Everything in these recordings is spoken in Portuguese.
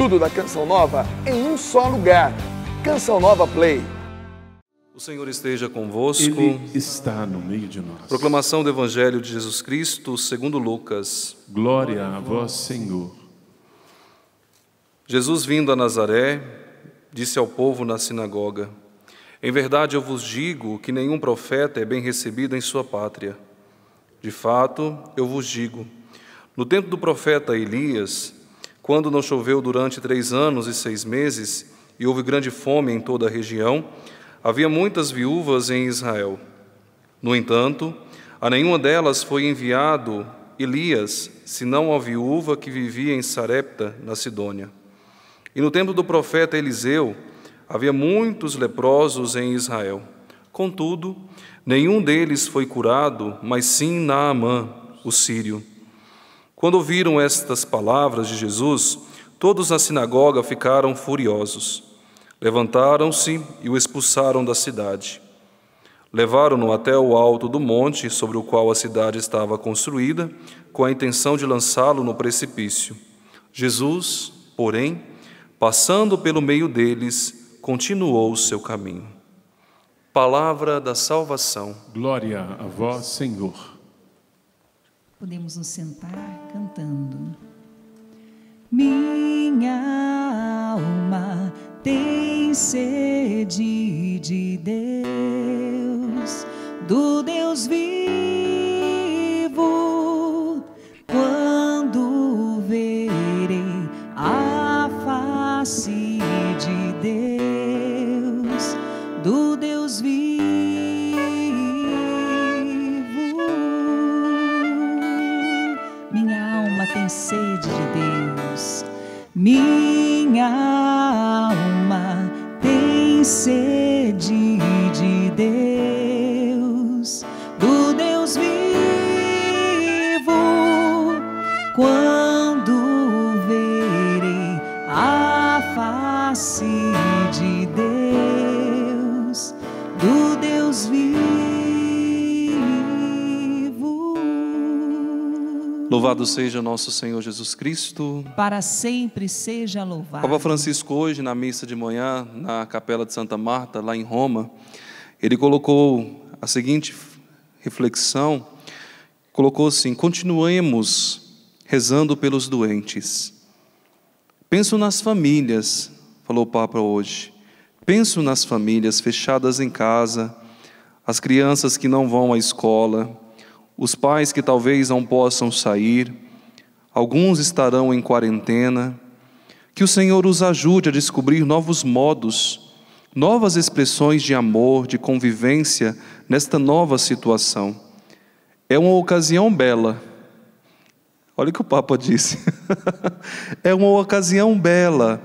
Tudo da Canção Nova em um só lugar. Canção Nova Play. O Senhor esteja convosco. Ele está no meio de nós. Proclamação do Evangelho de Jesus Cristo, segundo Lucas. Glória a vós, Senhor. Jesus, vindo a Nazaré, disse ao povo na sinagoga: Em verdade eu vos digo que nenhum profeta é bem recebido em sua pátria. De fato, eu vos digo: no tempo do profeta Elias, quando não choveu durante três anos e seis meses, e houve grande fome em toda a região, havia muitas viúvas em Israel. No entanto, a nenhuma delas foi enviado Elias, senão a viúva que vivia em Sarepta, na Sidônia. E no tempo do profeta Eliseu, havia muitos leprosos em Israel. Contudo, nenhum deles foi curado, mas sim Naamã, o sírio. Quando ouviram estas palavras de Jesus, todos na sinagoga ficaram furiosos. Levantaram-se e o expulsaram da cidade. Levaram-no até o alto do monte sobre o qual a cidade estava construída, com a intenção de lançá-lo no precipício. Jesus, porém, passando pelo meio deles, continuou o seu caminho. Palavra da salvação. Glória a vós, Senhor. Podemos nos sentar cantando. Minha alma tem sede de Deus, Louvado seja nosso Senhor Jesus Cristo. Para sempre seja louvado. Papa Francisco, hoje, na missa de manhã, na Capela de Santa Marta, lá em Roma, ele colocou a seguinte reflexão: colocou assim, continuemos rezando pelos doentes. Penso nas famílias, falou o Papa hoje. Penso nas famílias fechadas em casa, as crianças que não vão à escola, os pais que talvez não possam sair, alguns estarão em quarentena. Que o Senhor os ajude a descobrir novos modos, novas expressões de amor, de convivência nesta nova situação. É uma ocasião bela. Olha o que o Papa disse. é uma ocasião bela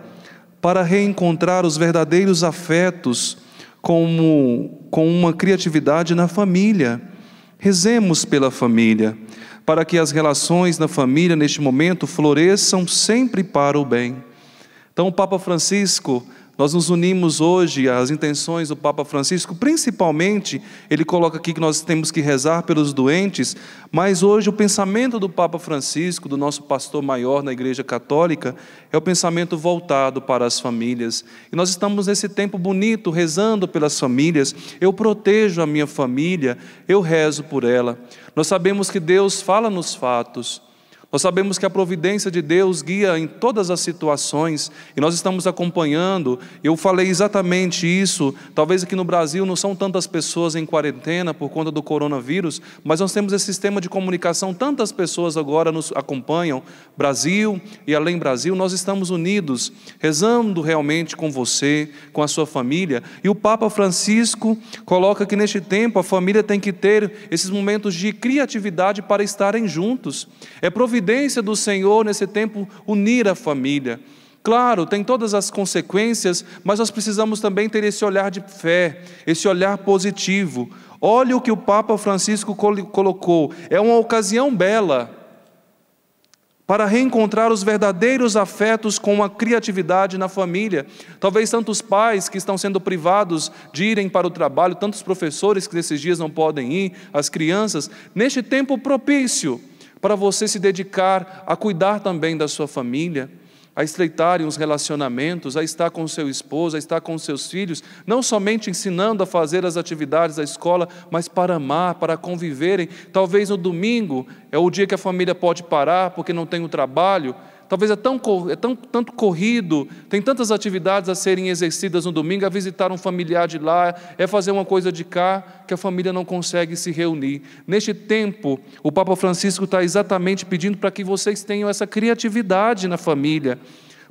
para reencontrar os verdadeiros afetos como, com uma criatividade na família. Rezemos pela família, para que as relações na família neste momento floresçam sempre para o bem. Então, o Papa Francisco, nós nos unimos hoje às intenções do Papa Francisco, principalmente, ele coloca aqui que nós temos que rezar pelos doentes, mas hoje o pensamento do Papa Francisco, do nosso pastor maior na Igreja Católica, é o pensamento voltado para as famílias. E nós estamos nesse tempo bonito, rezando pelas famílias. Eu protejo a minha família, eu rezo por ela. Nós sabemos que Deus fala nos fatos. Nós sabemos que a providência de Deus guia em todas as situações e nós estamos acompanhando. Eu falei exatamente isso. Talvez aqui no Brasil não são tantas pessoas em quarentena por conta do coronavírus, mas nós temos esse sistema de comunicação. Tantas pessoas agora nos acompanham, Brasil e além Brasil. Nós estamos unidos, rezando realmente com você, com a sua família. E o Papa Francisco coloca que neste tempo a família tem que ter esses momentos de criatividade para estarem juntos. É providência do Senhor nesse tempo unir a família. Claro, tem todas as consequências, mas nós precisamos também ter esse olhar de fé, esse olhar positivo. Olha o que o Papa Francisco colocou: é uma ocasião bela para reencontrar os verdadeiros afetos com a criatividade na família. Talvez tantos pais que estão sendo privados de irem para o trabalho, tantos professores que nesses dias não podem ir, as crianças, neste tempo propício para você se dedicar a cuidar também da sua família. a estreitarem os relacionamentos, a estar com seu esposo, a estar com seus filhos, não somente ensinando a fazer as atividades da escola, mas para amar, para conviverem. Talvez no domingo é o dia que a família pode parar porque não tem o trabalho, Talvez é tão, é tão tanto corrido, tem tantas atividades a serem exercidas no domingo, é visitar um familiar de lá, é fazer uma coisa de cá, que a família não consegue se reunir. Neste tempo, o Papa Francisco está exatamente pedindo para que vocês tenham essa criatividade na família,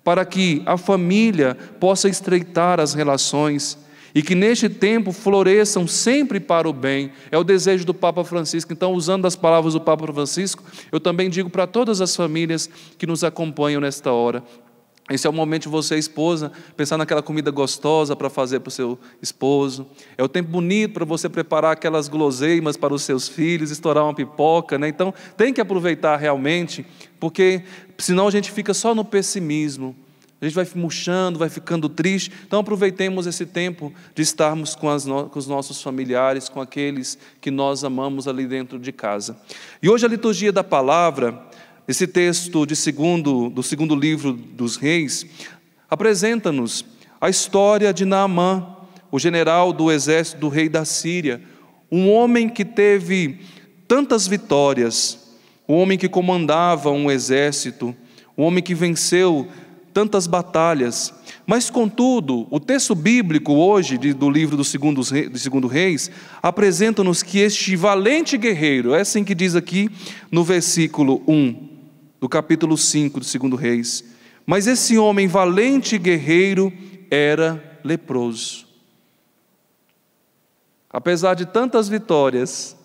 para que a família possa estreitar as relações e que neste tempo floresçam sempre para o bem. É o desejo do Papa Francisco. Então, usando as palavras do Papa Francisco, eu também digo para todas as famílias que nos acompanham nesta hora. Esse é o momento de você, esposa, pensar naquela comida gostosa para fazer para o seu esposo. É o tempo bonito para você preparar aquelas guloseimas para os seus filhos, estourar uma pipoca. Né? Então, tem que aproveitar realmente, porque senão a gente fica só no pessimismo. A gente vai murchando, vai ficando triste. Então aproveitemos esse tempo de estarmos com, no... com, os nossos familiares, com aqueles que nós amamos ali dentro de casa. E hoje a liturgia da palavra, esse texto de segundo, do segundo livro dos reis, apresenta-nos a história de Naamã, o general do exército do rei da Síria, um homem que teve tantas vitórias, um homem que comandava um exército, um homem que venceu tantas batalhas. Mas, contudo, o texto bíblico hoje, do livro do segundo, do segundo Reis, apresenta-nos que este valente guerreiro, é assim que diz aqui no versículo 1 do capítulo 5 do segundo Reis, mas esse homem valente guerreiro era leproso. Apesar de tantas vitórias,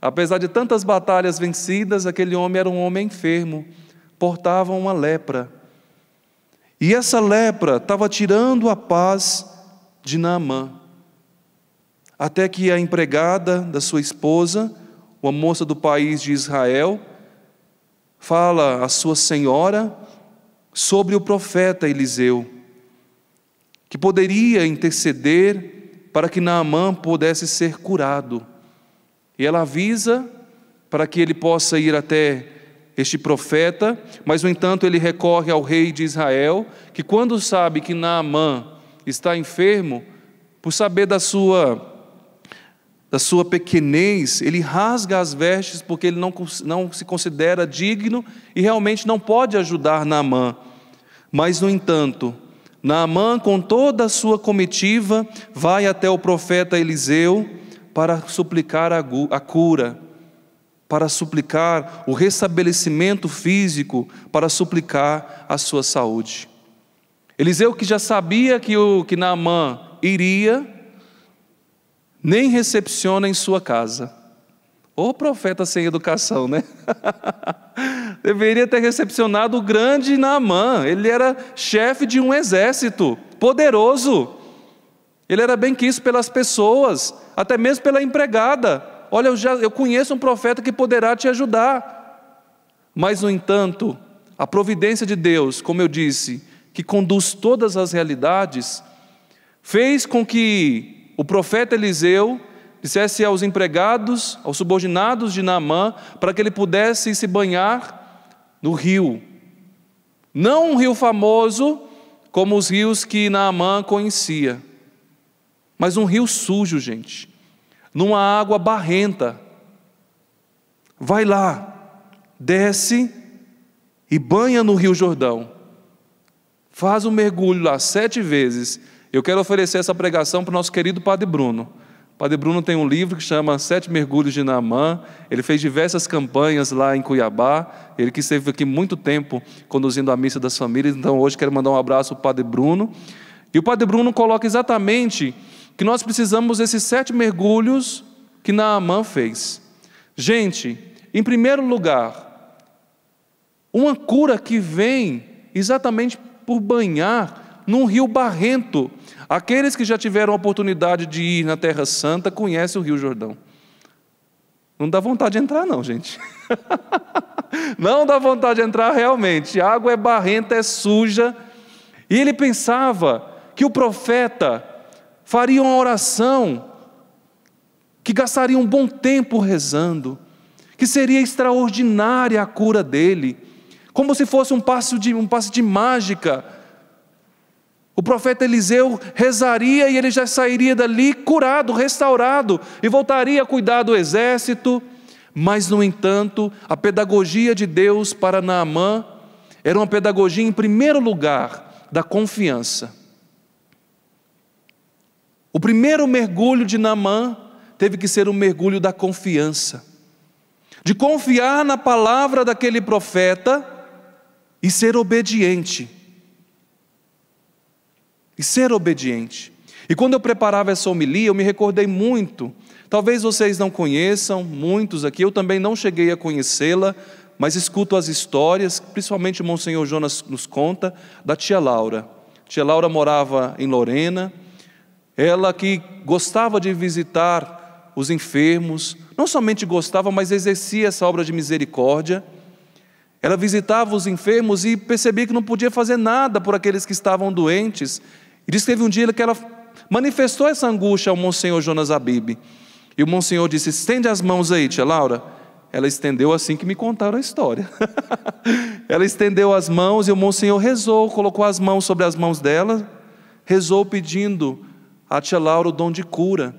apesar de tantas batalhas vencidas, aquele homem era um homem enfermo, portava uma lepra. E essa lepra estava tirando a paz de Naamã. Até que a empregada da sua esposa, uma moça do país de Israel, fala à sua senhora sobre o profeta Eliseu, que poderia interceder para que Naamã pudesse ser curado. E ela avisa para que ele possa ir até este profeta, mas no entanto ele recorre ao rei de Israel, que quando sabe que Naamã está enfermo, por saber da sua da sua pequenez, ele rasga as vestes porque ele não, não se considera digno e realmente não pode ajudar Naamã. Mas, no entanto, Naamã, com toda a sua comitiva, vai até o profeta Eliseu para suplicar a cura para suplicar o restabelecimento físico, para suplicar a sua saúde. Eliseu, que já sabia que, o, que Naamã iria, nem recepciona em sua casa. O profeta sem educação, né? Deveria ter recepcionado o grande Naamã. Ele era chefe de um exército poderoso. Ele era bem quisto pelas pessoas, até mesmo pela empregada. Olha, eu, já, eu conheço um profeta que poderá te ajudar. Mas, no entanto, a providência de Deus, como eu disse, que conduz todas as realidades, fez com que o profeta Eliseu dissesse aos empregados, aos subordinados de Naamã, para que ele pudesse se banhar no rio. Não um rio famoso como os rios que Naamã conhecia, mas um rio sujo, gente numa água barrenta. Vai lá, desce e banha no Rio Jordão. Faz um mergulho lá sete vezes. Eu quero oferecer essa pregação para o nosso querido Padre Bruno. Padre Bruno tem um livro que chama Sete Mergulhos de Naamã. Ele fez diversas campanhas lá em Cuiabá. Ele que esteve aqui muito tempo conduzindo a missa das famílias. Então hoje quero mandar um abraço para o Padre Bruno. E o Padre Bruno coloca exatamente que nós precisamos desses sete mergulhos que Naamã fez. Gente, em primeiro lugar, uma cura que vem exatamente por banhar num rio barrento. Aqueles que já tiveram a oportunidade de ir na Terra Santa conhecem o Rio Jordão. Não dá vontade de entrar, não, gente. não dá vontade de entrar realmente. A água é barrenta, é suja. E ele pensava que o profeta faria uma oração, que gastaria um bom tempo rezando, que seria extraordinária a cura dele. como se fosse um passe de, um de mágica. O profeta Eliseu rezaria e ele já sairia dali curado, restaurado e voltaria a cuidar do exército. Mas, no entanto, a pedagogia de Deus para Naamã era uma pedagogia, em primeiro lugar, da confiança. O primeiro mergulho de Naamã teve que ser um mergulho da confiança, de confiar na palavra daquele profeta e ser obediente. E ser obediente. E quando eu preparava essa homilia, eu me recordei muito. Talvez vocês não conheçam, muitos aqui, eu também não cheguei a conhecê-la, mas escuto as histórias, principalmente o Monsenhor Jonas nos conta, da tia Laura. Tia Laura morava em Lorena, ela que gostava de visitar os enfermos, não somente gostava, mas exercia essa obra de misericórdia. Ela visitava os enfermos e percebia que não podia fazer nada por aqueles que estavam doentes. E diz que teve um dia que ela manifestou essa angústia ao Monsenhor Jonas Abib. E o Monsenhor disse: Estende as mãos aí, tia Laura. Ela estendeu assim que me contaram a história. ela estendeu as mãos e o Monsenhor rezou, colocou as mãos sobre as mãos dela, rezou pedindo a tia Laura o dom de cura.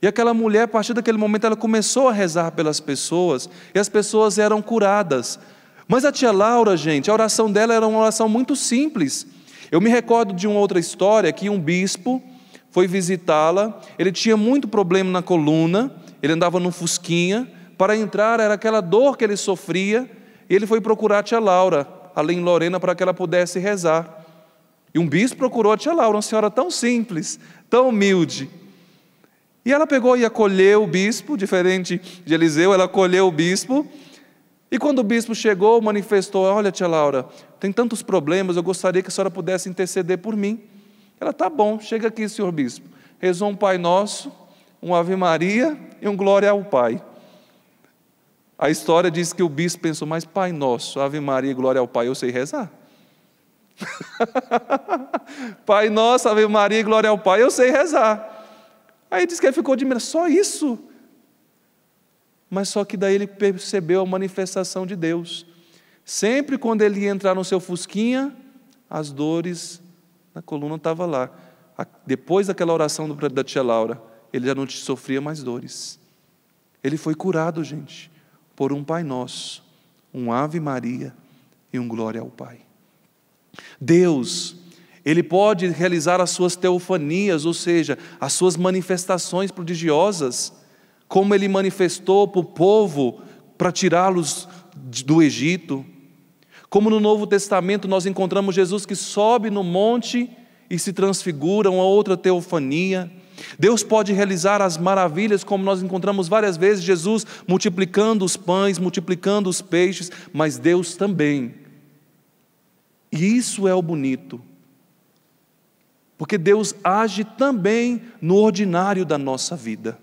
E aquela mulher, a partir daquele momento, ela começou a rezar pelas pessoas, e as pessoas eram curadas. Mas a tia Laura, gente, a oração dela era uma oração muito simples. Eu me recordo de uma outra história que um bispo foi visitá-la, ele tinha muito problema na coluna, ele andava num fusquinha, para entrar era aquela dor que ele sofria, e ele foi procurar a tia Laura, ali em Lorena, para que ela pudesse rezar. E um bispo procurou a tia Laura, uma senhora tão simples, tão humilde. E ela pegou e acolheu o bispo, diferente de Eliseu, ela acolheu o bispo, e quando o bispo chegou, manifestou: Olha, tia Laura, tem tantos problemas, eu gostaria que a senhora pudesse interceder por mim. Ela, tá bom, chega aqui, senhor bispo. Rezou um Pai Nosso, um Ave Maria e um Glória ao Pai. A história diz que o bispo pensou, mas Pai Nosso, Ave Maria e Glória ao Pai, eu sei rezar. pai Nosso, Ave Maria Glória ao Pai, eu sei rezar. Aí diz que ele ficou de mira, só isso? mas só que daí ele percebeu a manifestação de Deus. Sempre quando ele ia entrar no seu fusquinha, as dores na coluna estavam lá. Depois daquela oração da tia Laura, ele já não sofria mais dores. Ele foi curado, gente, por um Pai Nosso, um Ave Maria e um Glória ao Pai. Deus, Ele pode realizar as suas teofanias, ou seja, as suas manifestações prodigiosas, como ele manifestou para o povo para tirá-los do Egito. Como no Novo Testamento nós encontramos Jesus que sobe no monte e se transfigura, uma outra teofania. Deus pode realizar as maravilhas, como nós encontramos várias vezes Jesus multiplicando os pães, multiplicando os peixes, mas Deus também. E isso é o bonito. Porque Deus age também no ordinário da nossa vida.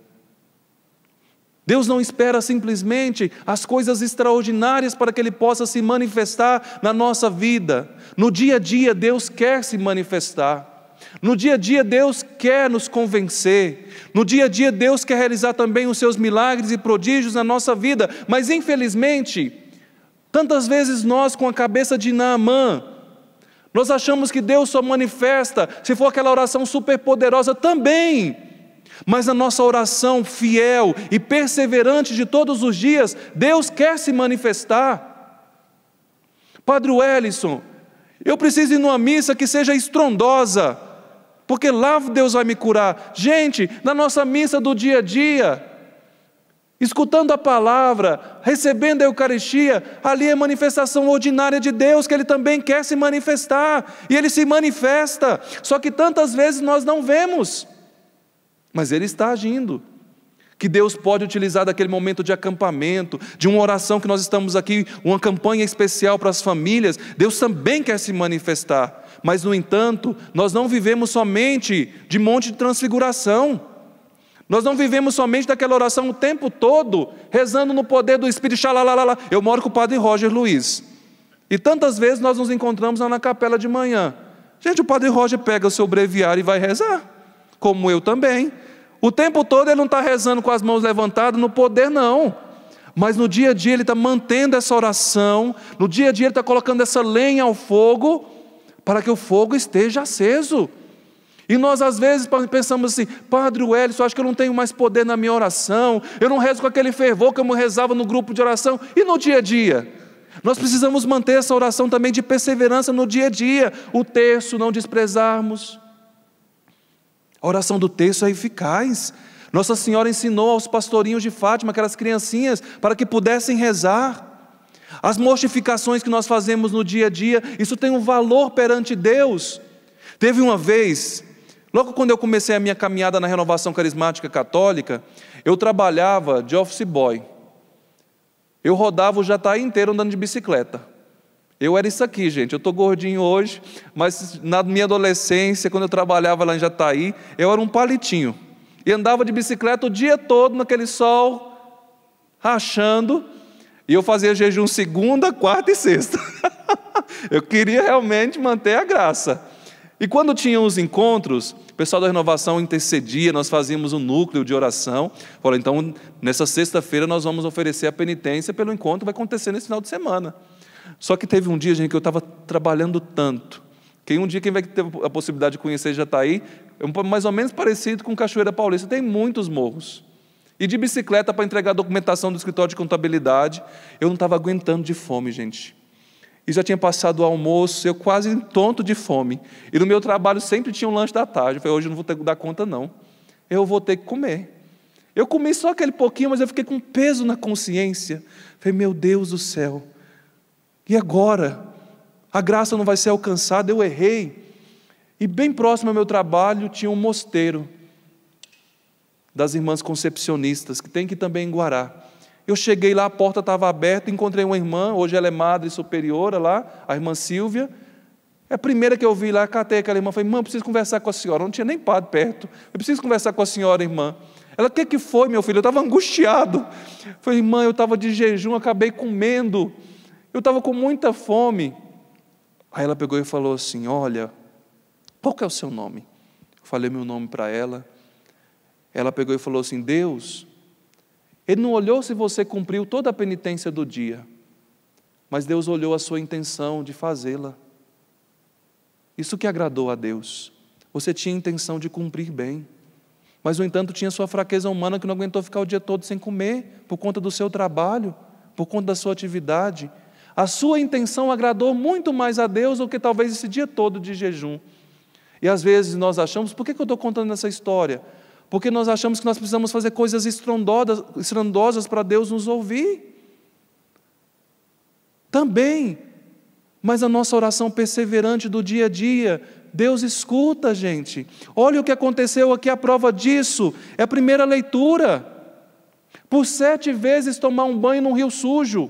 Deus não espera simplesmente as coisas extraordinárias para que Ele possa se manifestar na nossa vida. No dia a dia, Deus quer se manifestar. No dia a dia, Deus quer nos convencer. No dia a dia, Deus quer realizar também os seus milagres e prodígios na nossa vida. Mas, infelizmente, tantas vezes nós, com a cabeça de Naamã, nós achamos que Deus só manifesta se for aquela oração superpoderosa também. Mas na nossa oração fiel e perseverante de todos os dias, Deus quer se manifestar. Padre Wellison, eu preciso ir numa missa que seja estrondosa, porque lá Deus vai me curar. Gente, na nossa missa do dia a dia, escutando a palavra, recebendo a Eucaristia, ali é manifestação ordinária de Deus, que Ele também quer se manifestar, e Ele se manifesta, só que tantas vezes nós não vemos. Mas Ele está agindo. Que Deus pode utilizar daquele momento de acampamento, de uma oração que nós estamos aqui, uma campanha especial para as famílias, Deus também quer se manifestar. Mas, no entanto, nós não vivemos somente de monte de transfiguração. Nós não vivemos somente daquela oração o tempo todo, rezando no poder do Espírito. Xalalalala. Eu moro com o padre Roger Luiz. E tantas vezes nós nos encontramos lá na capela de manhã. Gente, o padre Roger pega o seu breviário e vai rezar como eu também. O tempo todo ele não está rezando com as mãos levantadas no poder, não. Mas no dia a dia ele está mantendo essa oração, no dia a dia ele está colocando essa lenha ao fogo, para que o fogo esteja aceso. E nós às vezes pensamos assim, Padre Wellington, acho que eu não tenho mais poder na minha oração, eu não rezo com aquele fervor que eu rezava no grupo de oração, e no dia a dia? Nós precisamos manter essa oração também de perseverança no dia a dia, o terço não desprezarmos. A oração do terço é eficaz. Nossa Senhora ensinou aos pastorinhos de Fátima, aquelas criancinhas, para que pudessem rezar. As mortificações que nós fazemos no dia a dia, isso tem um valor perante Deus. Teve uma vez Logo quando eu comecei a minha caminhada na renovação carismática católica, eu trabalhava de office boy. Eu rodava o Jataí inteiro andando de bicicleta. Eu era isso aqui, gente. Eu estou gordinho hoje, mas na minha adolescência, quando eu trabalhava lá em Jataí, eu era um palitinho. E andava de bicicleta o dia todo naquele sol, rachando. E eu fazia jejum segunda, quarta e sexta. eu queria realmente manter a graça. E quando tinham os encontros, o pessoal da renovação intercedia, nós fazíamos um núcleo de oração. Falou, então, nessa sexta-feira nós vamos oferecer a penitência pelo encontro vai acontecer nesse final de semana. Só que teve um dia, gente, que eu estava trabalhando tanto. Que um dia quem vai ter a possibilidade de conhecer Jataí, é mais ou menos parecido com Cachoeira Paulista, tem muitos morros. E de bicicleta para entregar a documentação do escritório de contabilidade, eu não estava aguentando de fome, gente e já tinha passado o almoço, eu quase tonto de fome. E no meu trabalho sempre tinha um lanche da tarde. Eu falei, hoje eu não vou ter que dar conta, não. Eu vou ter que comer. Eu comi só aquele pouquinho, mas eu fiquei com peso na consciência. Falei, meu Deus do céu. E agora? A graça não vai ser alcançada, eu errei. E bem próximo ao meu trabalho tinha um mosteiro das irmãs concepcionistas, que tem que também em Guará. Eu cheguei lá, a porta estava aberta, encontrei uma irmã, hoje ela é madre superiora lá, a irmã Silvia. É a primeira que eu vi lá, catei aquela irmã, falei, irmã, preciso conversar com a senhora. Não tinha nem padre perto. Eu preciso conversar com a senhora, irmã. Ela, o que, que foi, meu filho? Eu estava angustiado. Falei, irmã, eu estava de jejum, acabei comendo. Eu estava com muita fome. Aí ela pegou e falou assim: Olha, qual que é o seu nome? Eu falei meu nome para ela. Ela pegou e falou assim: Deus, ele não olhou se você cumpriu toda a penitência do dia, mas Deus olhou a sua intenção de fazê-la. Isso que agradou a Deus. Você tinha intenção de cumprir bem, mas no entanto tinha sua fraqueza humana que não aguentou ficar o dia todo sem comer, por conta do seu trabalho, por conta da sua atividade. A sua intenção agradou muito mais a Deus do que talvez esse dia todo de jejum. E às vezes nós achamos, por que eu estou contando essa história? Porque nós achamos que nós precisamos fazer coisas estrondosas, estrondosas para Deus nos ouvir. Também, mas a nossa oração perseverante do dia a dia, Deus escuta, gente. Olha o que aconteceu aqui, a prova disso é a primeira leitura. Por sete vezes tomar um banho num rio sujo,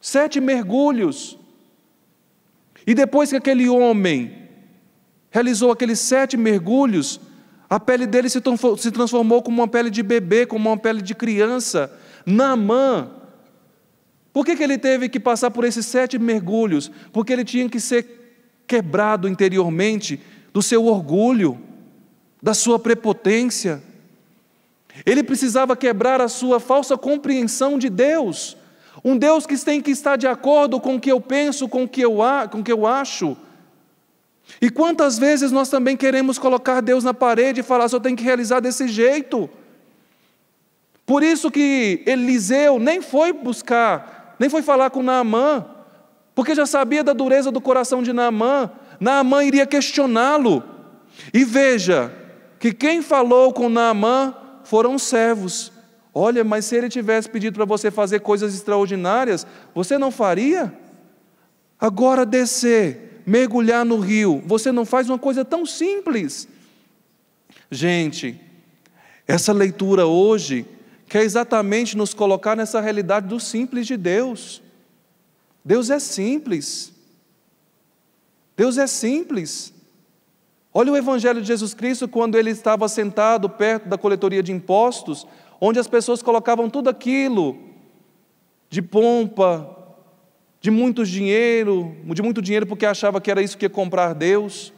sete mergulhos, e depois que aquele homem realizou aqueles sete mergulhos, a pele dele se transformou como uma pele de bebê, como uma pele de criança. Naamã. Por que, que ele teve que passar por esses sete mergulhos? Porque ele tinha que ser quebrado interiormente do seu orgulho, da sua prepotência. Ele precisava quebrar a sua falsa compreensão de Deus. Um Deus que tem que estar de acordo com o que eu penso, com o que eu, com o que eu acho. E quantas vezes nós também queremos colocar Deus na parede e falar, só tem que realizar desse jeito. Por isso que Eliseu nem foi buscar, nem foi falar com Naamã, porque já sabia da dureza do coração de Naamã. Naamã iria questioná-lo. E veja que quem falou com Naamã foram os servos. Olha, mas se ele tivesse pedido para você fazer coisas extraordinárias, você não faria? Agora descer mergulhar no rio, você não faz uma coisa tão simples. Gente, essa leitura hoje quer exatamente nos colocar nessa realidade do simples de Deus. Deus é simples. Deus é simples. Olha o Evangelho de Jesus Cristo quando ele estava sentado perto da coletoria de impostos, onde as pessoas colocavam tudo aquilo de pompa, de muito dinheiro, de muito dinheiro porque achava que era isso que ia comprar Deus.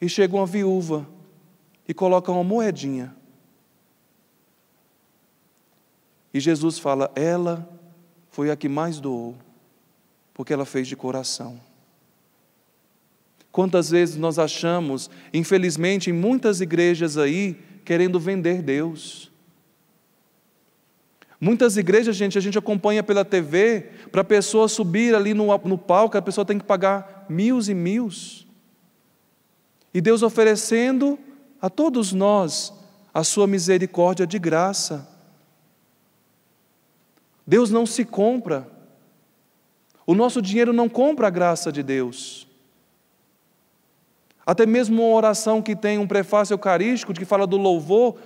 E chega uma viúva e coloca uma moedinha. E Jesus fala: ela foi a que mais doou, porque ela fez de coração. Quantas vezes nós achamos, infelizmente, em muitas igrejas aí, querendo vender Deus. Muitas igrejas, gente, a gente acompanha pela TV, para a pessoa subir ali no, no palco, a pessoa tem que pagar mil e mil. E Deus oferecendo a todos nós a sua misericórdia de graça. Deus não se compra. O nosso dinheiro não compra a graça de Deus. Até mesmo uma oração que tem um prefácio eucarístico que fala do louvor,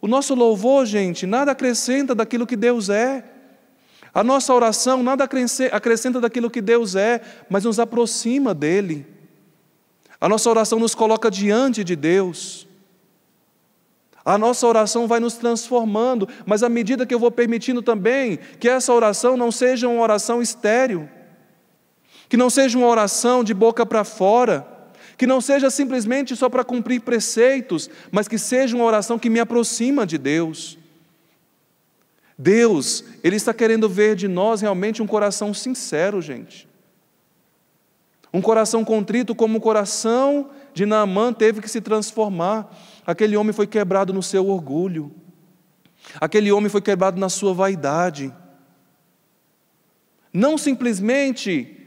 o nosso louvor, gente, nada acrescenta daquilo que Deus é. A nossa oração nada acrescenta daquilo que Deus é, mas nos aproxima dEle. A nossa oração nos coloca diante de Deus. A nossa oração vai nos transformando, mas à medida que eu vou permitindo também que essa oração não seja uma oração estéril, que não seja uma oração de boca para fora, que não seja simplesmente só para cumprir preceitos, mas que seja uma oração que me aproxima de Deus. Deus, Ele está querendo ver de nós realmente um coração sincero, gente. Um coração contrito, como o coração de Naamã teve que se transformar. Aquele homem foi quebrado no seu orgulho, aquele homem foi quebrado na sua vaidade. Não simplesmente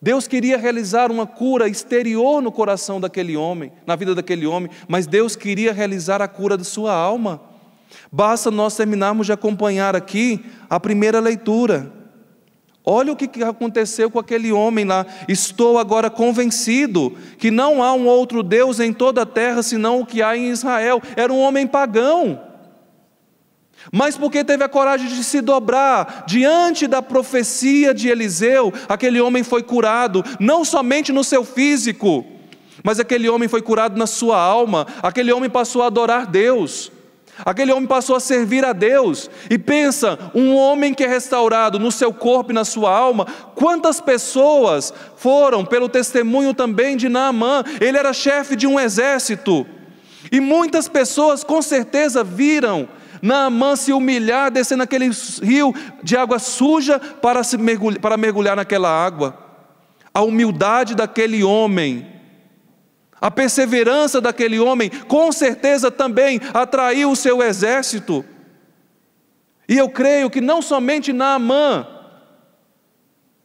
Deus queria realizar uma cura exterior no coração daquele homem, na vida daquele homem, mas Deus queria realizar a cura de sua alma. Basta nós terminarmos de acompanhar aqui a primeira leitura. Olha o que aconteceu com aquele homem lá. Estou agora convencido que não há um outro Deus em toda a terra senão o que há em Israel. Era um homem pagão. Mas porque teve a coragem de se dobrar diante da profecia de Eliseu, aquele homem foi curado, não somente no seu físico, mas aquele homem foi curado na sua alma, aquele homem passou a adorar Deus. Aquele homem passou a servir a Deus. E pensa, um homem que é restaurado no seu corpo e na sua alma, quantas pessoas foram pelo testemunho também de Naamã? Ele era chefe de um exército. E muitas pessoas com certeza viram Naamã se humilhar, descendo aquele rio de água suja para, se mergulhar, para mergulhar naquela água. A humildade daquele homem, a perseverança daquele homem, com certeza também atraiu o seu exército. E eu creio que não somente Naamã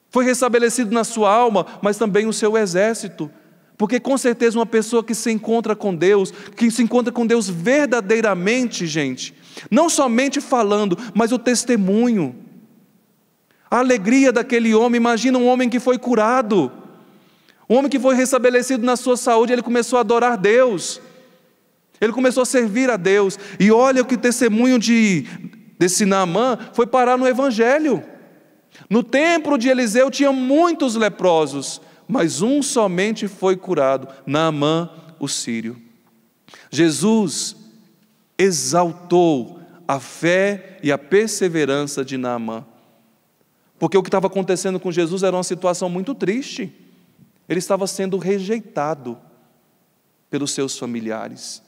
foi restabelecido na sua alma, mas também o seu exército. Porque com certeza uma pessoa que se encontra com Deus, que se encontra com Deus verdadeiramente, gente, não somente falando, mas o testemunho. A alegria daquele homem, imagina um homem que foi curado, um homem que foi restabelecido na sua saúde, ele começou a adorar Deus, ele começou a servir a Deus, e olha o que o testemunho de, desse Naamã foi parar no Evangelho. No templo de Eliseu tinha muitos leprosos, mas um somente foi curado, Naamã, o sírio. Jesus exaltou a fé e a perseverança de Naamã. Porque o que estava acontecendo com Jesus era uma situação muito triste. Ele estava sendo rejeitado pelos seus familiares,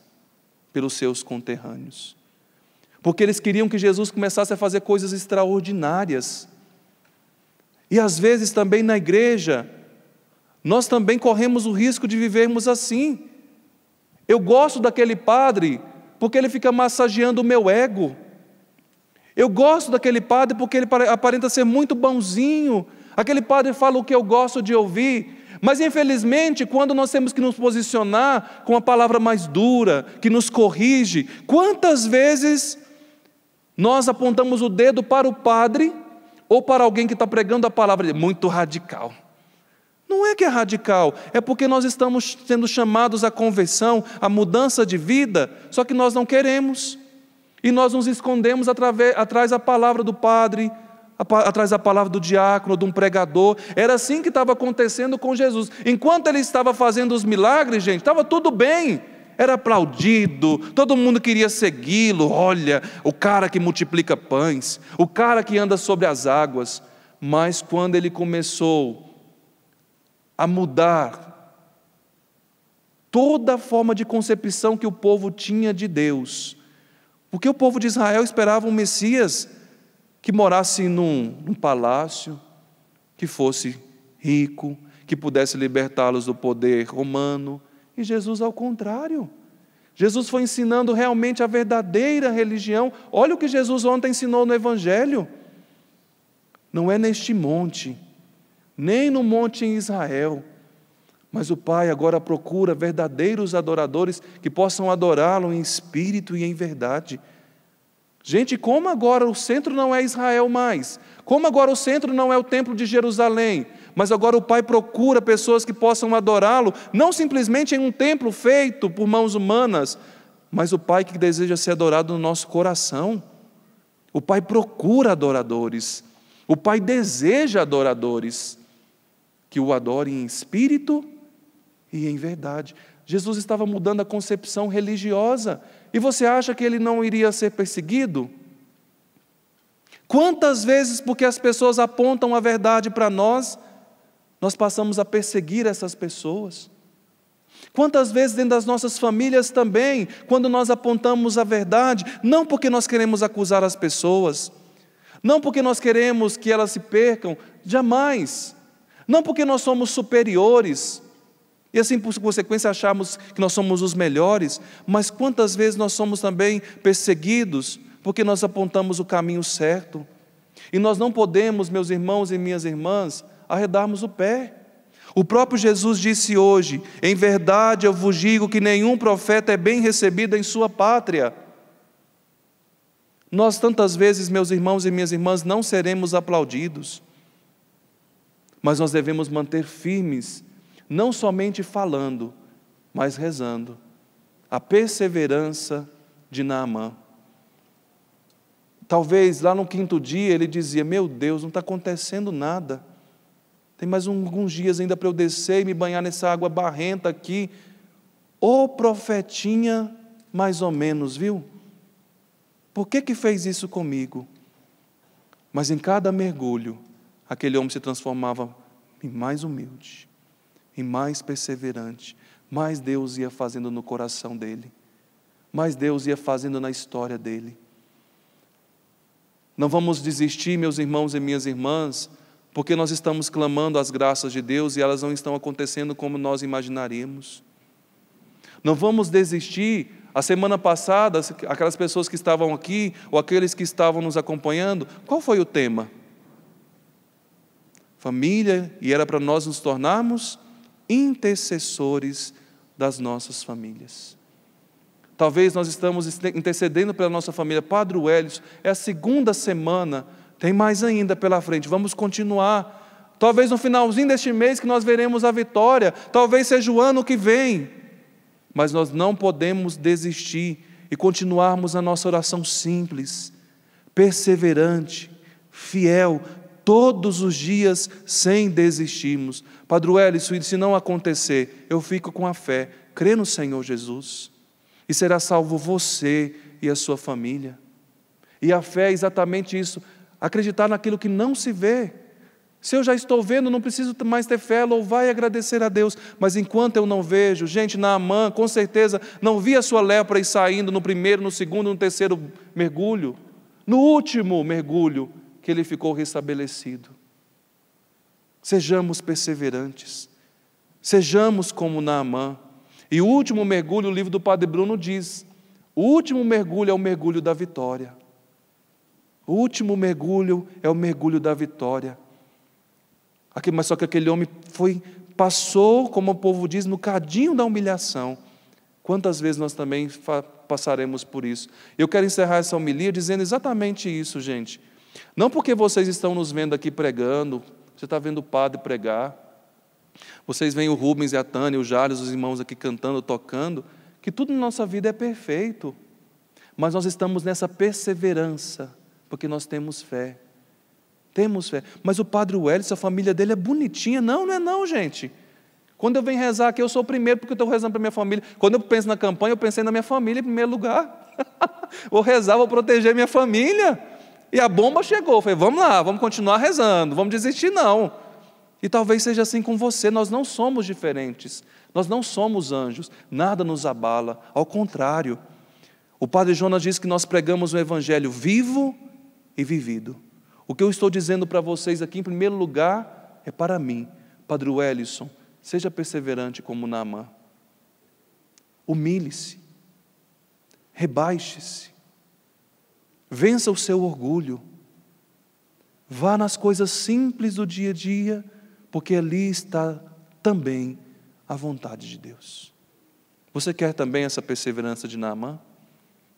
pelos seus conterrâneos. Porque eles queriam que Jesus começasse a fazer coisas extraordinárias. E às vezes também na igreja, nós também corremos o risco de vivermos assim. Eu gosto daquele padre porque ele fica massageando o meu ego. Eu gosto daquele padre porque ele aparenta ser muito bonzinho. Aquele padre fala o que eu gosto de ouvir. Mas infelizmente, quando nós temos que nos posicionar com a palavra mais dura, que nos corrige, quantas vezes nós apontamos o dedo para o padre ou para alguém que está pregando a palavra muito radical? Não é que é radical, é porque nós estamos sendo chamados à conversão, à mudança de vida, só que nós não queremos. E nós nos escondemos através, atrás da palavra do padre, atrás da palavra do diácono, de um pregador. Era assim que estava acontecendo com Jesus. Enquanto ele estava fazendo os milagres, gente, estava tudo bem. Era aplaudido, todo mundo queria segui-lo. Olha, o cara que multiplica pães, o cara que anda sobre as águas. Mas quando ele começou a mudar toda a forma de concepção que o povo tinha de Deus. Porque o povo de Israel esperava um Messias que morasse num, num palácio, que fosse rico, que pudesse libertá-los do poder romano. E Jesus, ao contrário, Jesus foi ensinando realmente a verdadeira religião. Olha o que Jesus ontem ensinou no Evangelho. Não é neste monte, nem no monte em Israel, mas o Pai agora procura verdadeiros adoradores que possam adorá-lo em espírito e em verdade. Gente, como agora o centro não é Israel mais, como agora o centro não é o templo de Jerusalém, mas agora o Pai procura pessoas que possam adorá-lo, não simplesmente em um templo feito por mãos humanas, mas o Pai que deseja ser adorado no nosso coração. O Pai procura adoradores, o Pai deseja adoradores que o adorem em espírito e em verdade. Jesus estava mudando a concepção religiosa. E você acha que ele não iria ser perseguido? Quantas vezes, porque as pessoas apontam a verdade para nós, nós passamos a perseguir essas pessoas? Quantas vezes dentro das nossas famílias também, quando nós apontamos a verdade, não porque nós queremos acusar as pessoas, não porque nós queremos que elas se percam, jamais, não porque nós somos superiores, e assim, por consequência, achamos que nós somos os melhores, mas quantas vezes nós somos também perseguidos porque nós apontamos o caminho certo? E nós não podemos, meus irmãos e minhas irmãs, arredarmos o pé. O próprio Jesus disse hoje: Em verdade eu vos digo que nenhum profeta é bem recebido em sua pátria. Nós tantas vezes, meus irmãos e minhas irmãs, não seremos aplaudidos, mas nós devemos manter firmes não somente falando, mas rezando. A perseverança de Naamã. Talvez lá no quinto dia ele dizia: Meu Deus, não está acontecendo nada. Tem mais alguns dias ainda para eu descer e me banhar nessa água barrenta aqui. Ô profetinha, mais ou menos, viu? Por que, que fez isso comigo? Mas em cada mergulho, aquele homem se transformava em mais humilde e mais perseverante, mais Deus ia fazendo no coração dele, mais Deus ia fazendo na história dele. Não vamos desistir, meus irmãos e minhas irmãs, porque nós estamos clamando as graças de Deus e elas não estão acontecendo como nós imaginaríamos. Não vamos desistir. A semana passada, aquelas pessoas que estavam aqui, ou aqueles que estavam nos acompanhando, qual foi o tema? Família, e era para nós nos tornarmos intercessores das nossas famílias. Talvez nós estamos intercedendo pela nossa família. Padre Wellington, é a segunda semana, tem mais ainda pela frente, vamos continuar. Talvez no finalzinho deste mês que nós veremos a vitória, talvez seja o ano que vem, mas nós não podemos desistir e continuarmos a nossa oração simples, perseverante, fiel, todos os dias sem desistirmos. Padre Wellington, se não acontecer, eu fico com a fé, crê no Senhor Jesus, e será salvo você e a sua família. E a fé é exatamente isso, acreditar naquilo que não se vê. Se eu já estou vendo, não preciso mais ter fé, louvar e agradecer a Deus. Mas enquanto eu não vejo, gente, Naamã, com certeza, não vi a sua lepra ir saindo no primeiro, no segundo, no terceiro mergulho. No último mergulho, que ele ficou restabelecido. Sejamos perseverantes, sejamos como Naamã. E o último mergulho, o livro do Padre Bruno diz: o último mergulho é o mergulho da vitória. O último mergulho é o mergulho da vitória. Mas só que aquele homem foi, passou, como o povo diz, no cadinho da humilhação. Quantas vezes nós também passaremos por isso? Eu quero encerrar essa homilia dizendo exatamente isso, gente. Não porque vocês estão nos vendo aqui pregando, você está vendo o padre pregar, vocês veem o Rubens e a Tânia, o Jales, os irmãos aqui cantando, tocando, que tudo na nossa vida é perfeito, mas nós estamos nessa perseverança, porque nós temos fé. Temos fé. Mas o padre Wellington, a família dele é bonitinha. Não, não é não, gente. Quando eu venho rezar aqui, eu sou o primeiro porque eu estou rezando para minha família. Quando eu penso na campanha, eu pensei na minha família em primeiro lugar. vou rezar, vou proteger minha família. E a bomba chegou. Eu falei, vamos lá, vamos continuar rezando, vamos desistir não. E talvez seja assim com você, nós não somos diferentes, nós não somos anjos, nada nos abala, ao contrário. O padre Jonas diz que nós pregamos o evangelho vivo e vivido. O que eu estou dizendo para vocês aqui, em primeiro lugar, é para mim. Padre Wellison, seja perseverante como Naamã. Humilhe-se. Rebaixe-se. Vença o seu orgulho. Vá nas coisas simples do dia a dia, porque ali está também a vontade de Deus. Você quer também essa perseverança de Naamã?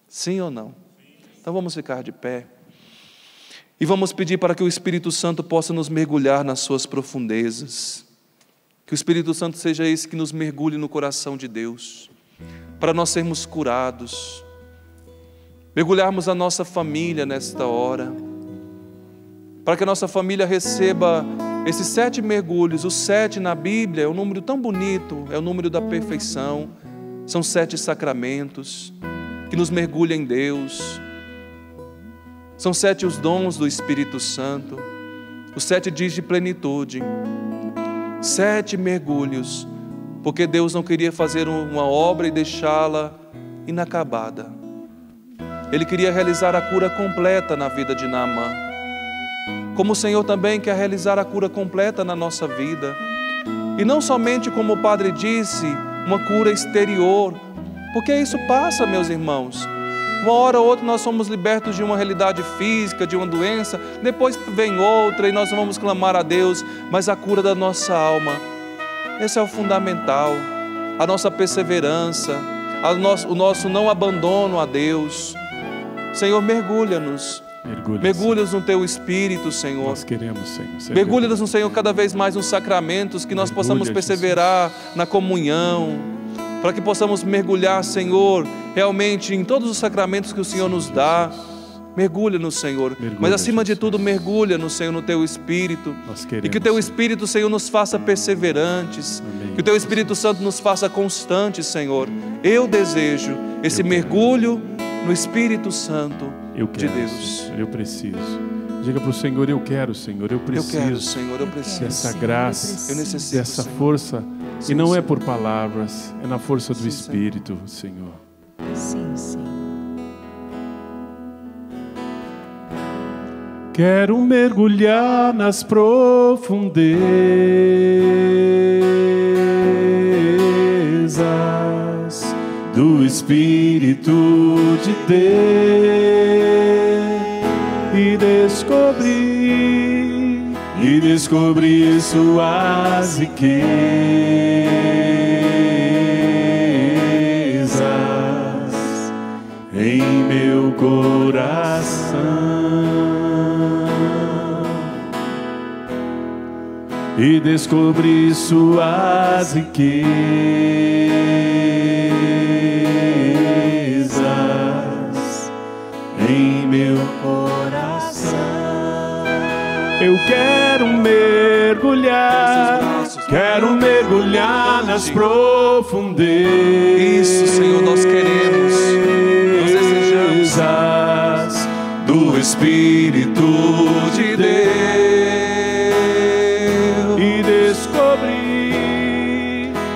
Sim ou não? Então vamos ficar de pé. E vamos pedir para que o Espírito Santo possa nos mergulhar nas suas profundezas. Que o Espírito Santo seja esse que nos mergulhe no coração de Deus, para nós sermos curados, mergulharmos a nossa família nesta hora, para que a nossa família receba esses sete mergulhos. O sete na Bíblia é um número tão bonito, é o número da perfeição, são sete sacramentos que nos mergulham em Deus são sete os dons do Espírito Santo, os sete dias de plenitude, sete mergulhos, porque Deus não queria fazer uma obra e deixá-la inacabada. Ele queria realizar a cura completa na vida de Naamã. Como o Senhor também quer realizar a cura completa na nossa vida. E não somente, como o Padre disse, uma cura exterior, porque isso passa, meus irmãos. Uma hora ou outra nós somos libertos de uma realidade física, de uma doença, depois vem outra e nós vamos clamar a Deus, mas a cura da nossa alma, esse é o fundamental, a nossa perseverança, o nosso não abandono a Deus. Senhor, mergulha-nos. Mergulha-nos no teu espírito, Senhor. Nós queremos, Senhor. Mergulha-nos no Senhor cada vez mais nos sacramentos, que nós Mergulha, possamos perseverar na comunhão, para que possamos mergulhar, Senhor, realmente em todos os sacramentos que o Senhor nos dá. Mergulha no Senhor, Mergulha, mas acima de Jesus. tudo, mergulha no Senhor, no teu espírito. Queremos, E que o teu espírito, Senhor, nos faça perseverantes. Amém. Que o teu Espírito Santo nos faça constantes, Senhor. Eu desejo esse Eu quero. No Espírito Santo Eu de quero, Deus. Senhor, eu preciso. Diga para o Senhor, eu quero, Senhor, eu Eu preciso quero, Senhor, eu preciso. dessa graça, Eu necessito, dessa Senhor. força. Sim, E não é Senhor. por palavras, é na força do Sim. Espírito, Senhor. Sim, Senhor. Quero mergulhar nas profundezas Espírito de Deus. E descobrir e descobrir suas riquezas em meu coração. E descobri suas riquezas meu coração. Eu quero mergulhar, quero mergulhar nas profundezas. Isso, Senhor, nós queremos, nós desejamos. do Espírito de Deus e descobrir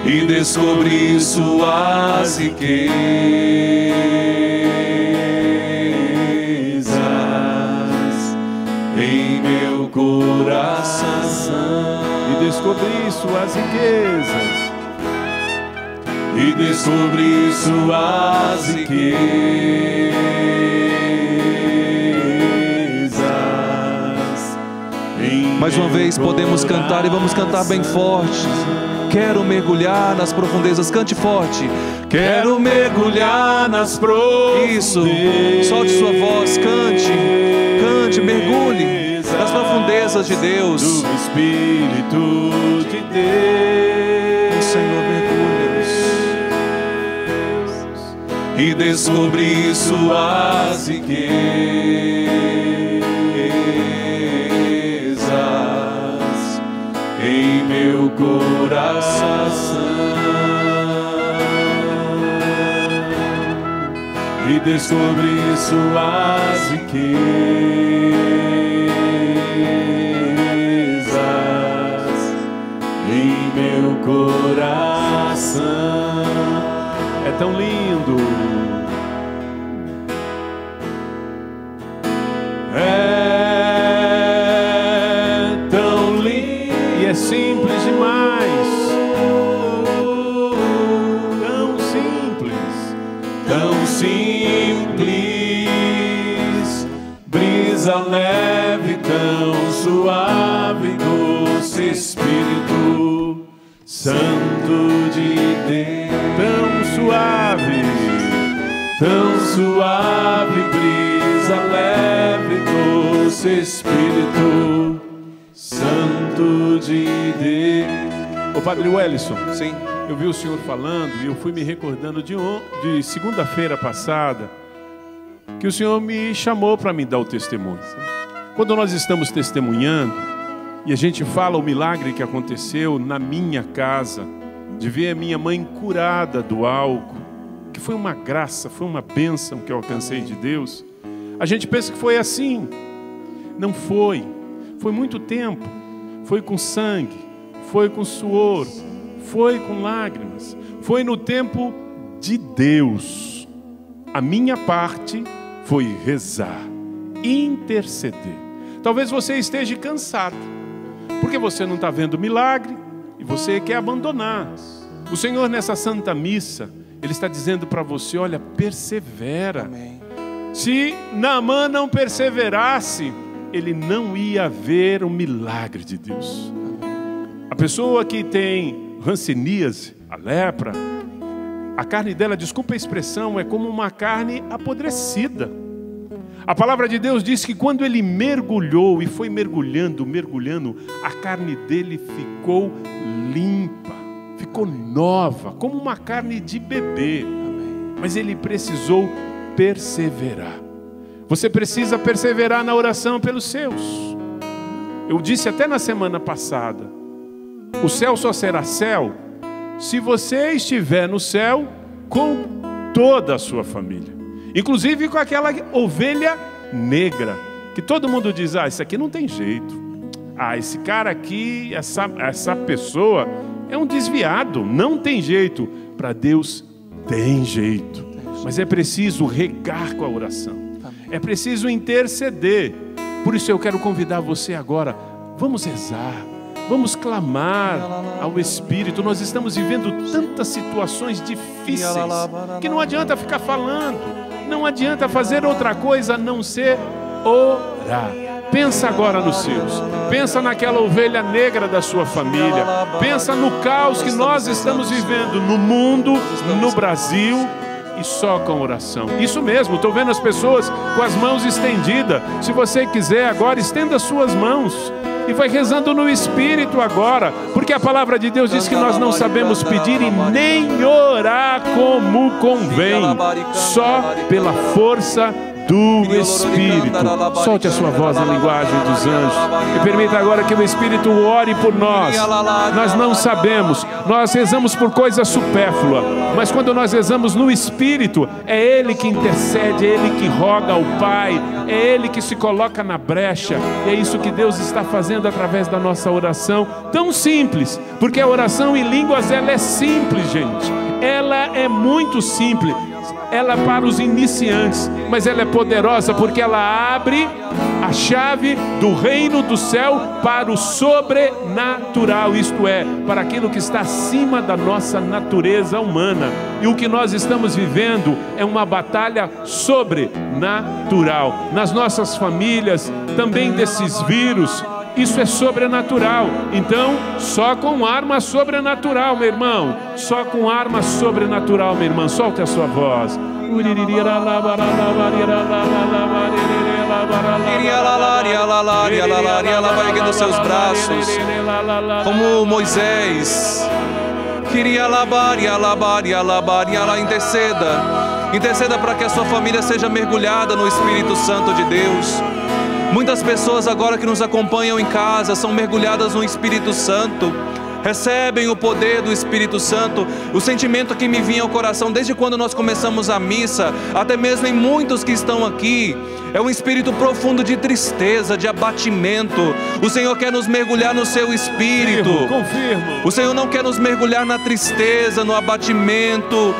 e descobrir suas riquezas e descobrir suas riquezas e descobrir suas riquezas. Mais uma vez podemos cantar e vamos cantar bem forte. Quero mergulhar nas profundezas, cante forte. Quero mergulhar nas profundezas. Isso, solte sua voz, cante, cante, mergulhe nas profundezas de Deus. Do Espírito e descobrir suas riquezas em meu coração e descobrir suas riquezas em meu coração. Tão lindo. Padre Wellison, Sim. eu vi o senhor falando e eu fui me recordando de, on- de segunda-feira passada que o senhor me chamou para me dar o testemunho. Quando nós estamos testemunhando e a gente fala o milagre que aconteceu na minha casa, de ver a minha mãe curada do álcool, que foi uma graça, foi uma bênção que eu alcancei de Deus, a gente pensa que foi assim. Não foi. Foi muito tempo. Foi com sangue, foi com suor, foi com lágrimas, foi no tempo de Deus. A minha parte foi rezar, interceder. Talvez você esteja cansado, porque você não está vendo milagre e você quer abandonar. O Senhor, nessa Santa Missa, Ele está dizendo para você: olha, persevera. Amém. Se Naamã não perseverasse, ele não ia ver o milagre de Deus. A pessoa que tem ranceníase, a lepra, a carne dela, desculpa a expressão, é como uma carne apodrecida. A palavra de Deus diz que quando ele mergulhou e foi mergulhando, mergulhando, a carne dele ficou limpa, ficou nova, como uma carne de bebê. Mas ele precisou perseverar. Você precisa perseverar na oração pelos seus. Eu disse até na semana passada: o céu só será céu se você estiver no céu com toda a sua família, inclusive com aquela ovelha negra, que todo mundo diz: ah, isso aqui não tem jeito. Ah, esse cara aqui, essa, essa pessoa é um desviado, não tem jeito. Para Deus tem jeito, mas é preciso regar com a oração, é preciso interceder. Por isso eu quero convidar você agora, vamos rezar, vamos clamar ao Espírito. Nós estamos vivendo tantas situações difíceis que não adianta ficar falando, não adianta fazer outra coisa a não ser orar. Pensa agora nos seus. Pensa naquela ovelha negra da sua família. Pensa no caos que nós estamos vivendo no mundo, no Brasil e só com oração. Isso mesmo, estou vendo as pessoas com as mãos estendidas. Se você quiser agora, estenda as suas mãos. E vai rezando no Espírito agora, porque a palavra de Deus diz que nós não sabemos pedir e nem orar como convém, só pela força do Espírito. Solte a sua voz na linguagem dos anjos. E permita agora que o Espírito ore por nós. Nós não sabemos, nós rezamos por coisa supérflua, mas quando nós rezamos no Espírito, é Ele que intercede, é Ele que roga ao Pai, é Ele que se coloca na brecha, e é isso que Deus está fazendo através da nossa oração, tão simples, porque a oração em línguas ela é simples, gente, ela é muito simples ela é para os iniciantes, mas ela é poderosa porque ela abre a chave do reino do céu para o sobrenatural, isto é, para aquilo que está acima da nossa natureza humana. E o que nós estamos vivendo é uma batalha sobrenatural nas nossas famílias, também desses vírus. Isso é sobrenatural. Então, só com arma sobrenatural, meu irmão. Só com arma sobrenatural, meu irmão. Solte a sua voz. Vai erguendo seus braços, como Moisés. Interceda. Interceda para que a sua família seja mergulhada no Espírito Santo de Deus. Muitas pessoas agora que nos acompanham em casa são mergulhadas no Espírito Santo. Recebem o poder do Espírito Santo. O sentimento que me vinha ao coração desde quando nós começamos a missa, até mesmo em muitos que estão aqui, é um espírito profundo de tristeza, de abatimento. O Senhor quer nos mergulhar no seu espírito. Confirmo, confirmo. O Senhor não quer nos mergulhar na tristeza, no abatimento,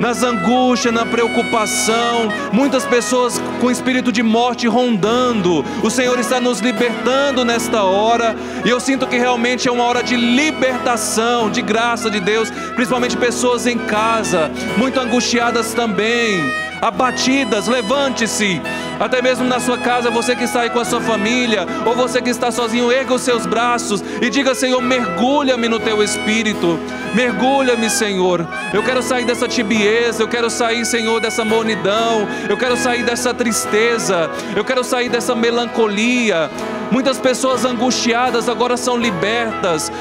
nas angústias, na preocupação. Muitas pessoas com espírito de morte rondando. O Senhor está nos libertando nesta hora. E eu sinto que realmente é uma hora de libertação, de graça de Deus. Principalmente pessoas em casa, muito angustiadas também. Abatidas, levante-se, Até mesmo na sua casa, você que está aí com a sua família, ou você que está sozinho, erga os seus braços e diga: Senhor, mergulha-me no teu espírito, mergulha-me, Senhor. Eu quero sair dessa tibieza, eu quero sair, Senhor, dessa mornidão, eu quero sair dessa tristeza, eu quero sair dessa melancolia. Muitas pessoas angustiadas agora são libertas.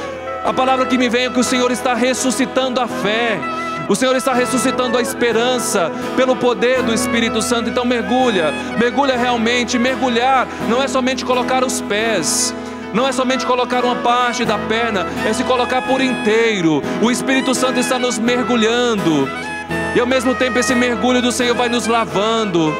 A palavra que me vem é que o Senhor está ressuscitando a fé. O Senhor está ressuscitando a esperança pelo poder do Espírito Santo. Então mergulha, mergulha realmente. Mergulhar não é somente colocar os pés. Não é somente colocar uma parte da perna, é se colocar por inteiro. O Espírito Santo está nos mergulhando. E ao mesmo tempo esse mergulho do Senhor vai nos lavando.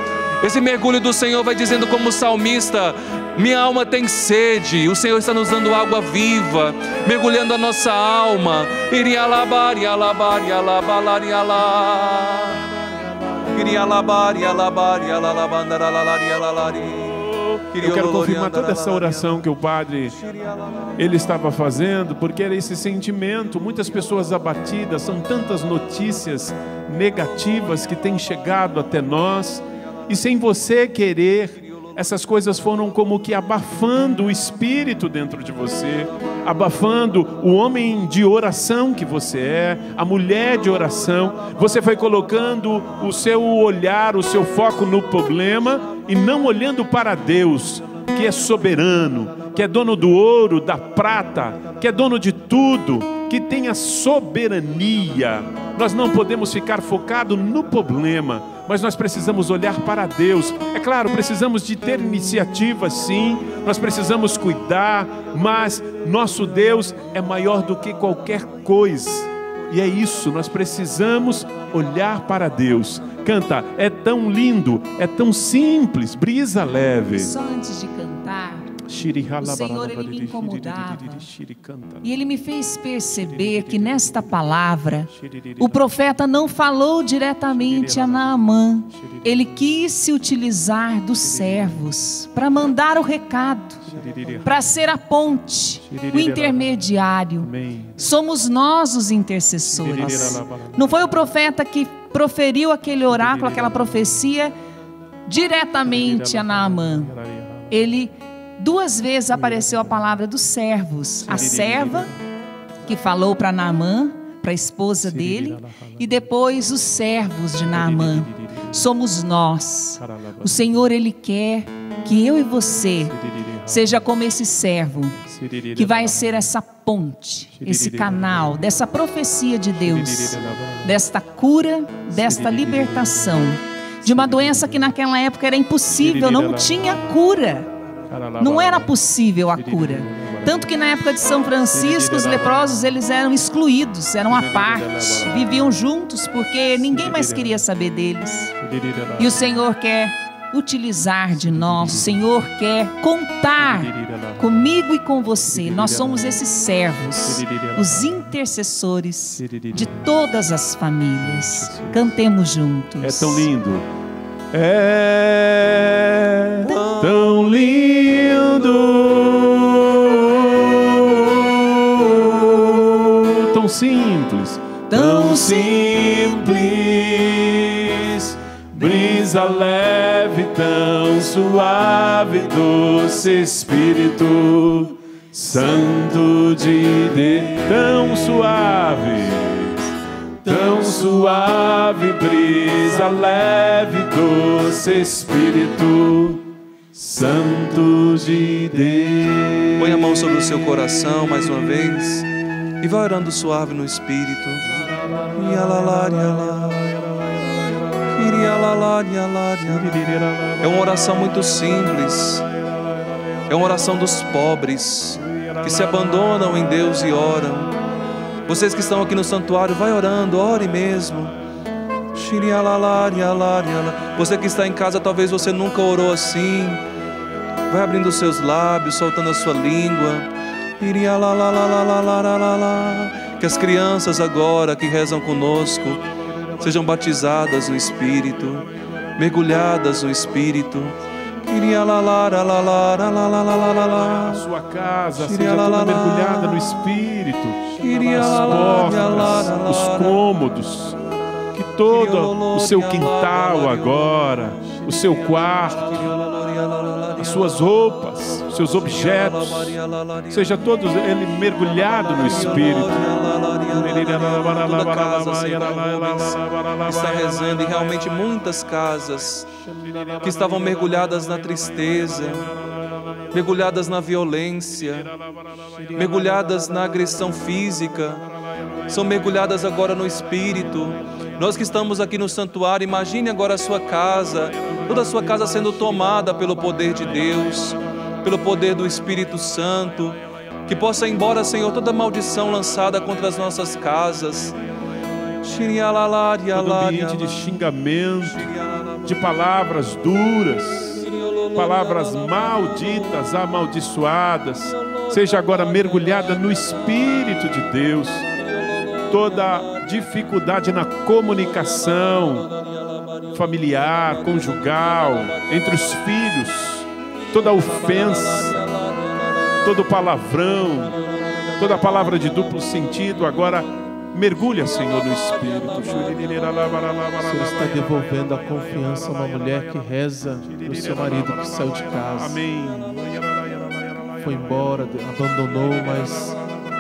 Esse mergulho do Senhor vai dizendo como salmista: minha alma tem sede, o Senhor está nos dando água viva, mergulhando a nossa alma. Irialabar, ialabar, ialabalar, ialá. Irialabar, ialabar, ialalabandaralalar, ialalari. Eu quero confirmar toda essa oração que o padre ele estava fazendo, porque era esse sentimento. Muitas pessoas abatidas, são tantas notícias negativas que têm chegado até nós, e sem você querer, essas coisas foram como que abafando o espírito dentro de você, abafando o homem de oração que você é, a mulher de oração. Você foi colocando o seu olhar, o seu foco no problema e não olhando para Deus, que é soberano, que é dono do ouro, da prata, que é dono de tudo, que tem a soberania. Nós não podemos ficar focado no problema mas nós precisamos olhar para Deus. É claro, precisamos de ter iniciativa, sim, nós precisamos cuidar, mas nosso Deus é maior do que qualquer coisa. E é isso, nós precisamos olhar para Deus. Canta, é tão lindo, é tão simples, brisa leve. Só antes de cantar, o Senhor ele me incomodava e ele me fez perceber que nesta palavra o profeta não falou diretamente a Naamã, ele quis se utilizar dos servos para mandar o recado, para ser a ponte, o intermediário. Somos nós os intercessores. Não foi o profeta que proferiu aquele oráculo, aquela profecia diretamente a Naamã. Ele duas vezes apareceu a palavra dos servos. A serva que falou para Naamã, para a esposa dele, e depois os servos de Naamã. Somos nós. O Senhor ele quer que eu e você seja como esse servo que vai ser essa ponte, esse canal dessa profecia de Deus, desta cura, desta libertação. De uma doença que naquela época era impossível, não tinha cura. Não era possível a cura. Tanto que na época de São Francisco, os leprosos eles eram excluídos, eram à parte, viviam juntos porque ninguém mais queria saber deles. E o Senhor quer utilizar de nós, o Senhor quer contar comigo e com você. Nós somos esses servos, os intercessores de todas as famílias. Cantemos juntos. É tão lindo. É tão lindo, tão simples, tão simples, brisa leve, tão suave, doce Espírito. Santo de Deus, tão suave, tão suave, brisa leve, doce Espírito Santo de Deus. Põe a mão sobre o seu coração mais uma vez e vai orando suave no espírito. É uma oração muito simples. É uma oração dos pobres que se abandonam em Deus e oram. Vocês que estão aqui no santuário, vai orando, ore mesmo. Você que está em casa, talvez você nunca orou assim. Vai abrindo os seus lábios, soltando a sua língua. Que as crianças agora que rezam conosco sejam batizadas no Espírito, mergulhadas no Espírito. A sua casa seja toda mergulhada no Espírito. As portas, os cômodos que todo o seu quintal agora, o seu quarto, suas roupas, seus objetos, seja todos ele mergulhado no Espírito. Toda casa, Senhor, está rezando e realmente muitas casas que estavam mergulhadas na tristeza, mergulhadas na violência, mergulhadas na agressão física, são mergulhadas agora no Espírito. Nós que estamos aqui no santuário, imagine agora a sua casa, toda a sua casa sendo tomada pelo poder de Deus, pelo poder do Espírito Santo. Que possa ir embora, Senhor, toda maldição lançada contra as nossas casas. Todo ambiente de xingamento, de palavras duras, palavras malditas, amaldiçoadas, seja agora mergulhada no Espírito de Deus. Toda dificuldade na comunicação familiar, conjugal, entre os filhos, toda ofensa, todo palavrão, toda palavra de duplo sentido, agora mergulha, Senhor, no Espírito. O Senhor está devolvendo a confiança a uma mulher que reza no seu marido que saiu de casa. Amém. Foi embora, abandonou, mas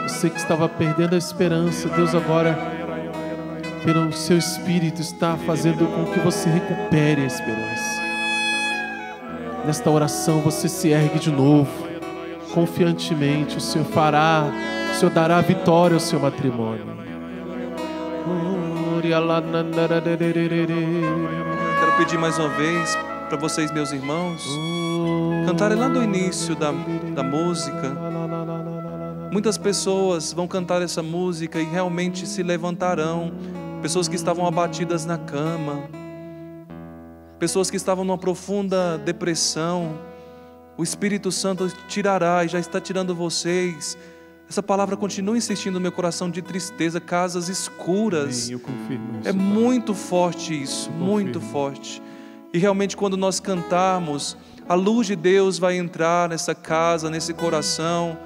você que estava perdendo a esperança, Deus agora, pelo seu Espírito, está fazendo com que você recupere a esperança. Nesta oração você se ergue de novo confiantemente, o Senhor fará, o Senhor dará vitória ao seu matrimônio. Quero pedir mais uma vez para vocês, meus irmãos, cantarem lá do início da, da música. Muitas pessoas vão cantar essa música e realmente se levantarão. Pessoas que estavam abatidas na cama, pessoas que estavam numa profunda depressão, o Espírito Santo tirará e já está tirando vocês. Essa palavra continua insistindo no meu coração de tristeza, casas escuras. eu confirmo isso, é muito forte isso, muito forte. E realmente, quando nós cantarmos, a luz de Deus vai entrar nessa casa, nesse coração.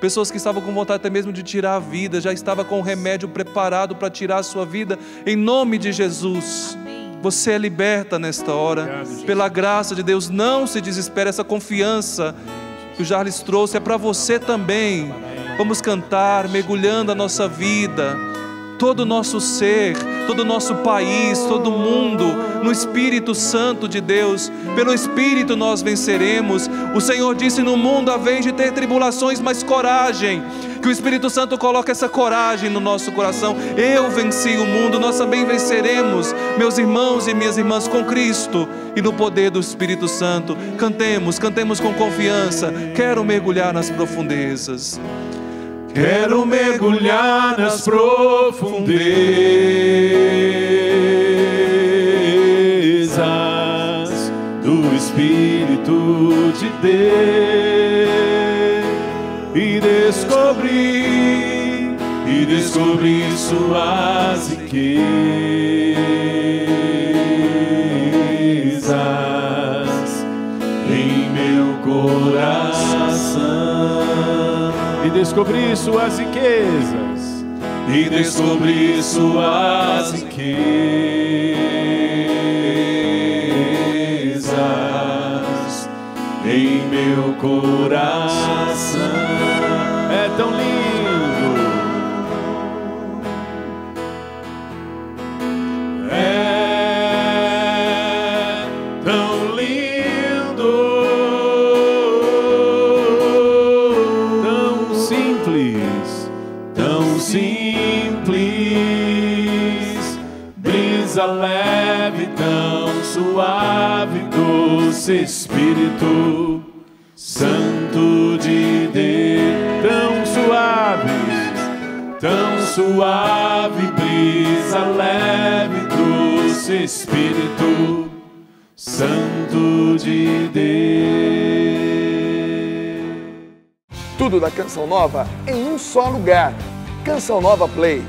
Pessoas que estavam com vontade até mesmo de tirar a vida, já estava com o remédio preparado para tirar a sua vida, em nome de Jesus. Você é liberta nesta hora, pela graça de Deus. Não se desespere, essa confiança que o Jarles trouxe é para você também. Vamos cantar, mergulhando a nossa vida, todo o nosso ser, todo o nosso país, todo o mundo, no Espírito Santo de Deus. Pelo Espírito nós venceremos. O Senhor disse: No mundo vez de ter tribulações, mas coragem. Que o Espírito Santo coloque essa coragem no nosso coração. Eu venci o mundo, nós também venceremos, meus irmãos e minhas irmãs, com Cristo e no poder do Espírito Santo. Cantemos, cantemos com confiança. Quero mergulhar nas profundezas. Quero mergulhar nas profundezas do Espírito de Deus. E descobrir e descobrir suas riquezas descobrir suas riquezas e descobrir suas riquezas em meu coração. Espírito Santo de Deus, tão suave, tão suave, brisa leve, doce Espírito Santo de Deus. Tudo da Canção Nova em um só lugar. Canção Nova Play.